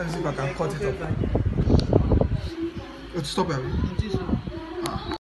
Let's see if I can cut it up. stop it.